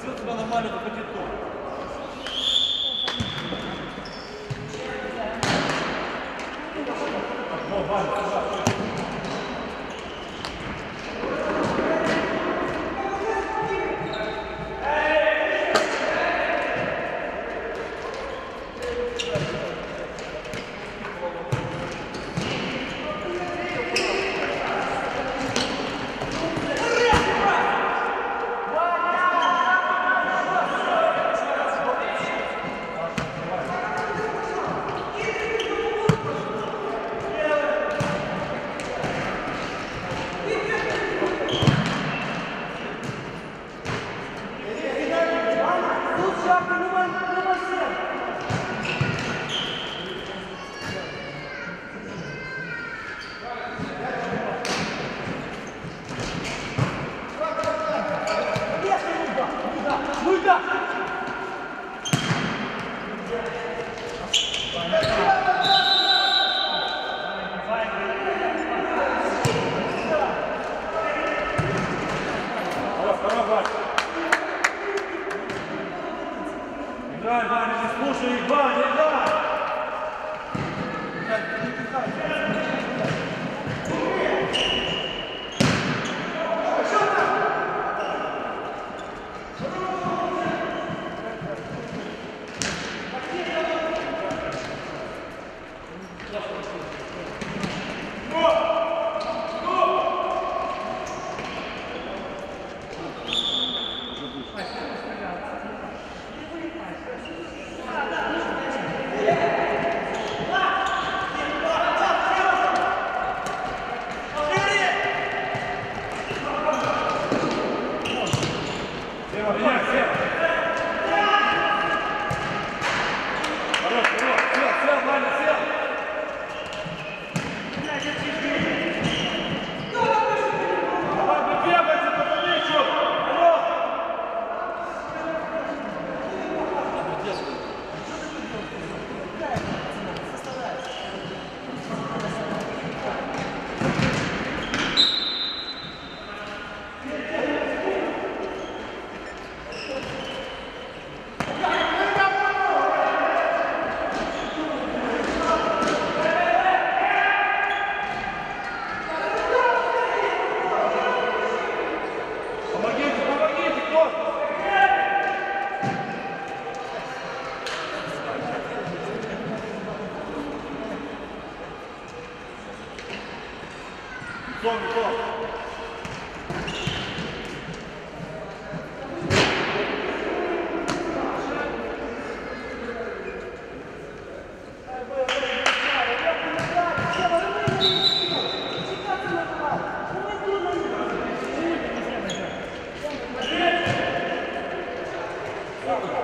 Прицел тебя нормально выходит то. Играй, Four.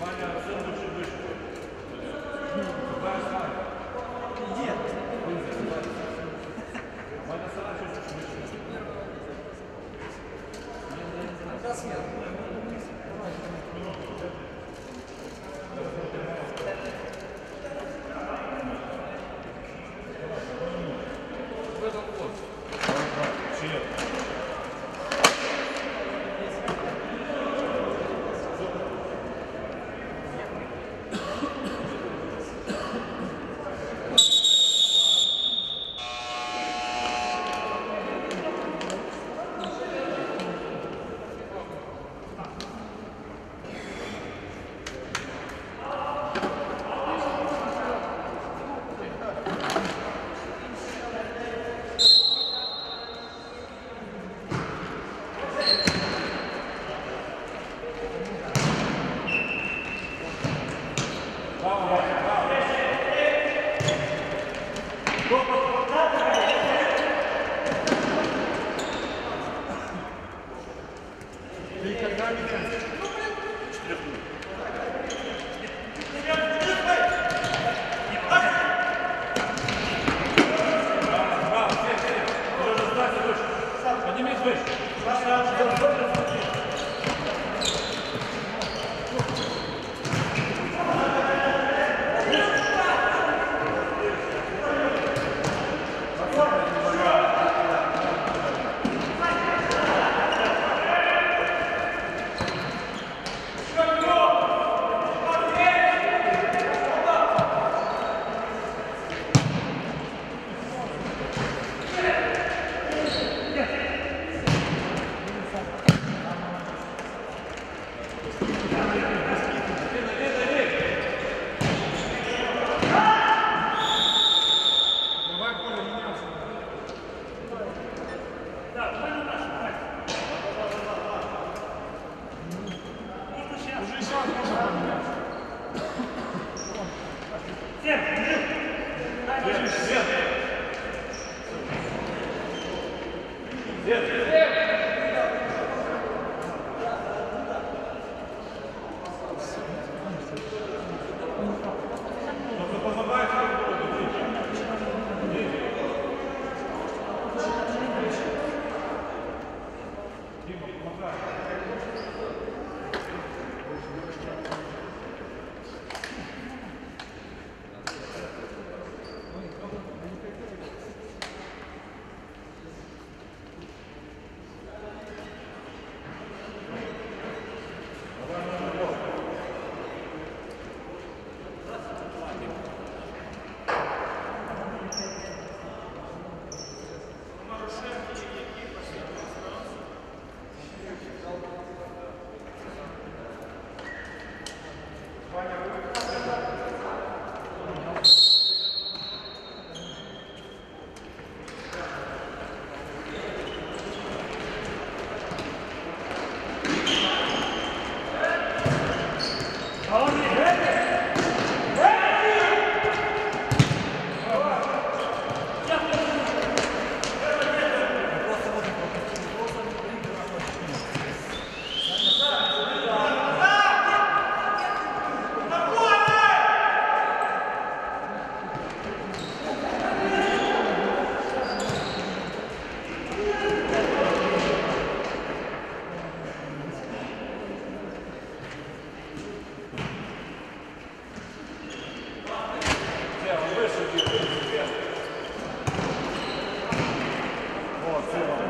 Find out something. Thank you.